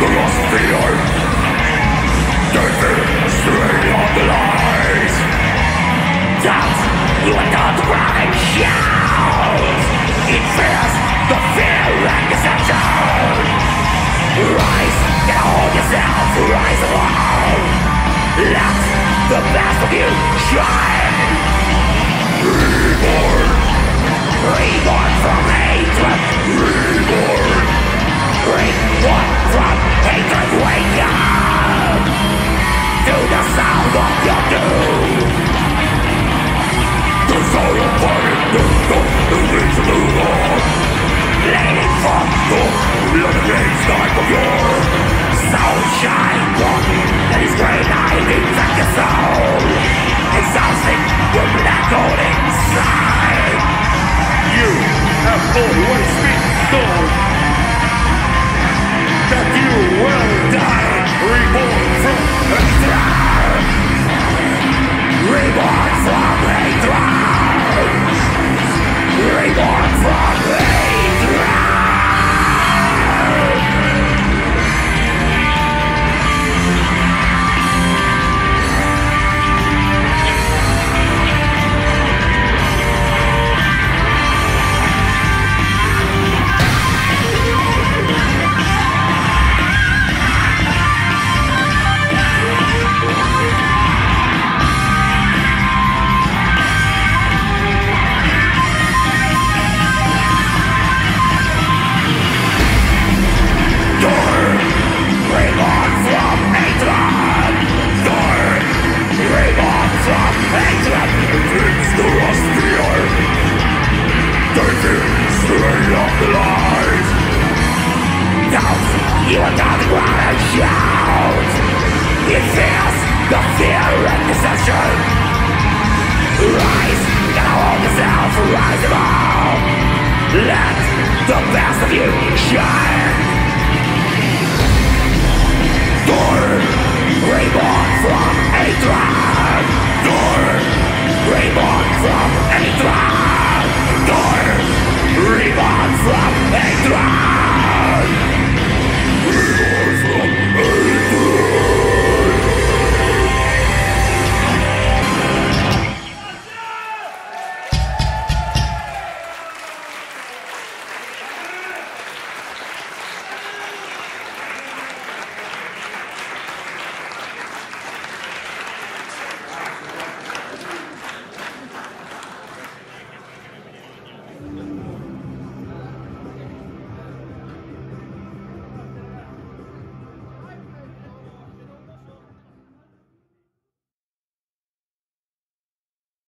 You are not the ground blood-raised knife of your soul shine one That is great. Light infect your soul. Exhausting the black hole inside. You have always been told That you will die you are not the and shout. It feels the fear and deception. Rise, now hold yourself, rise above. Let the